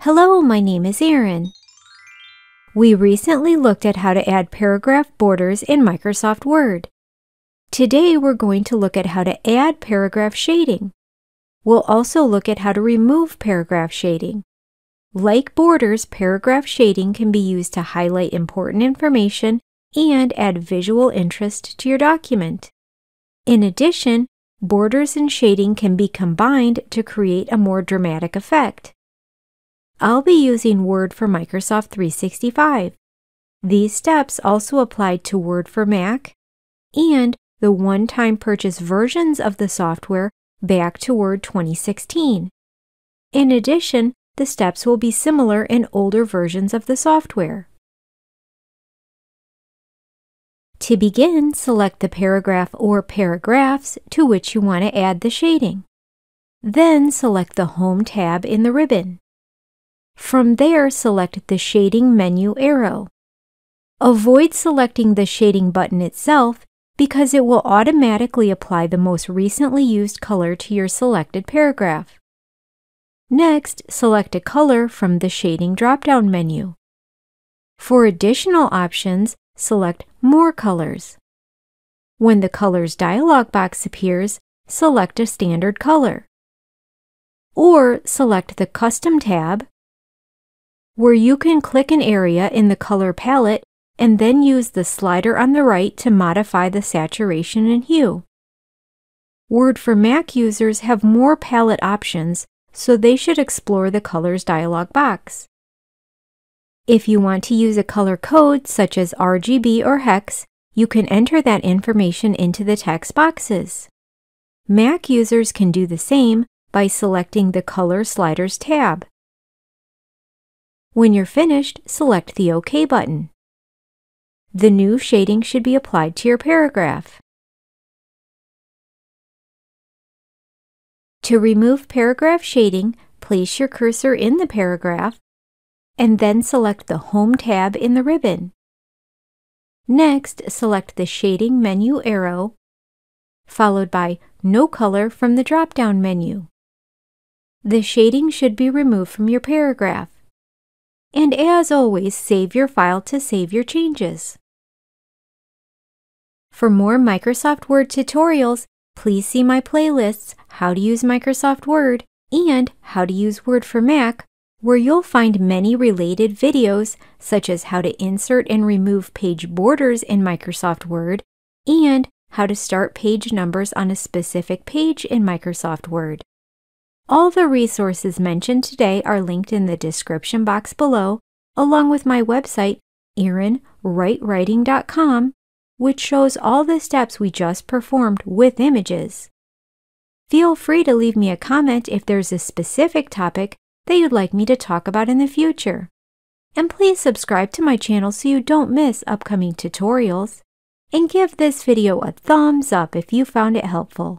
Hello, my name is Erin. We recently looked at how to add paragraph borders in Microsoft Word. Today we're going to look at how to add paragraph shading. We'll also look at how to remove paragraph shading. Like borders, paragraph shading can be used to highlight important information and add visual interest to your document. In addition, borders and shading can be combined to create a more dramatic effect. I'll be using Word for Microsoft 365. These steps also apply to Word for Mac and the one-time purchase versions of the software back to Word 2016. In addition, the steps will be similar in older versions of the software. To begin, select the paragraph or paragraphs to which you want to add the shading. Then select the Home tab in the ribbon. From there, select the Shading menu arrow. Avoid selecting the Shading button itself because it will automatically apply the most recently used color to your selected paragraph. Next, select a color from the Shading drop-down menu. For additional options, select More Colors. When the Colors dialog box appears, select a standard color. Or select the Custom tab where you can click an area in the color palette and then use the slider on the right to modify the saturation and hue. Word for Mac users have more palette options, so they should explore the Colors dialog box. If you want to use a color code such as RGB or hex, you can enter that information into the text boxes. Mac users can do the same by selecting the Color Sliders tab. When you're finished, select the OK button. The new shading should be applied to your paragraph. To remove paragraph shading, place your cursor in the paragraph and then select the Home tab in the ribbon. Next, select the Shading menu arrow, followed by No Color from the drop-down menu. The shading should be removed from your paragraph. And as always, save your file to save your changes. For more Microsoft Word tutorials, please see my playlists, How to Use Microsoft Word and How to Use Word for Mac, where you'll find many related videos such as how to insert and remove page borders in Microsoft Word and how to start page numbers on a specific page in Microsoft Word. All the resources mentioned today are linked in the description box below, along with my website, erinwrightwriting.com, which shows all the steps we just performed with images. Feel free to leave me a comment if there's a specific topic that you'd like me to talk about in the future. And please subscribe to my channel so you don't miss upcoming tutorials. And give this video a thumbs up if you found it helpful.